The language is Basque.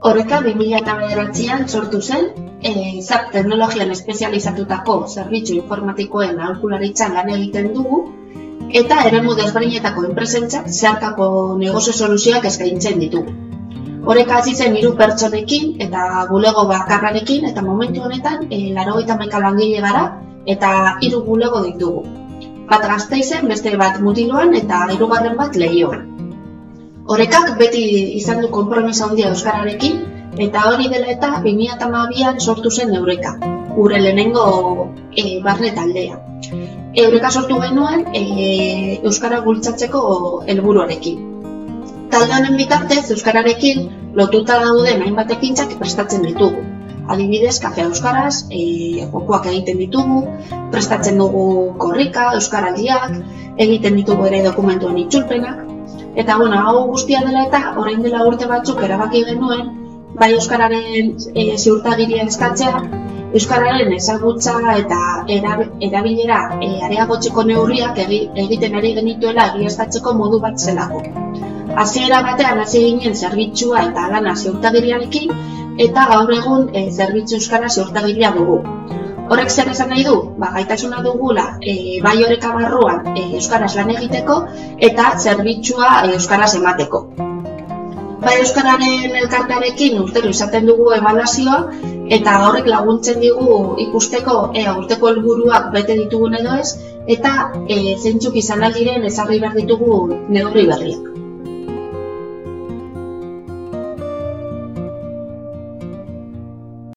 Horreka 2009an sortu zen, e, zap teknologian espezializatutako zerbitzu informatikoen aholkularitzan lan egiten dugu, eta eremu desberdinetako enpresentzak zeharkako negozio soluzioak eskaintzen ditugu. Horreka hasi zen hiru pertsonekin eta bulego bakarrarekin eta momentu honetan e, laro eta langile gara eta hiru bulego ditugu. Bat gazteizen, beste bat mutiloan eta hirugarren bat lehioan. Horekak beti izan du konpromisa handia euskararekin eta hori dela eta 2012an sortu zen Eureka, gure lehenengo e, barne taldea. Eureka sortu genuen e, euskara bultzatzeko helburuarekin. Talde honen bitartez euskararekin lotuta dauden hainbat ekintzak prestatzen ditugu. Adibidez, kafe euskaraz, e, jokoak egiten ditugu, prestatzen dugu korrika, euskaraldiak, egiten ditugu ere dokumentuen itzulpenak, Eta, bueno, hau guztia dela eta orain dela urte batzuk erabaki genuen, bai Euskararen e, ziurtagiria eskatzea, Euskararen ezagutza eta erabilera e, areagotzeko neurriak egiten ari genituela egiaztatzeko modu bat zelako. Hasiera batean hasi ginen zerbitzua eta lana ziurtagiriarekin, eta gaur egun e, zerbitzu Euskara ziurtagiria dugu. Horrek zer esan nahi du? Ba, gaitasuna dugula e, bai horreka barruan e, Euskaraz lan egiteko eta zerbitzua e, Euskaraz emateko. Bai Euskararen elkartearekin urtero izaten dugu ebaluazioa eta horrek laguntzen digu ikusteko ea urteko helburuak bete ditugun edo ez eta e, zeintzuk izan aldiren ezarri behar ditugu neurri berriak.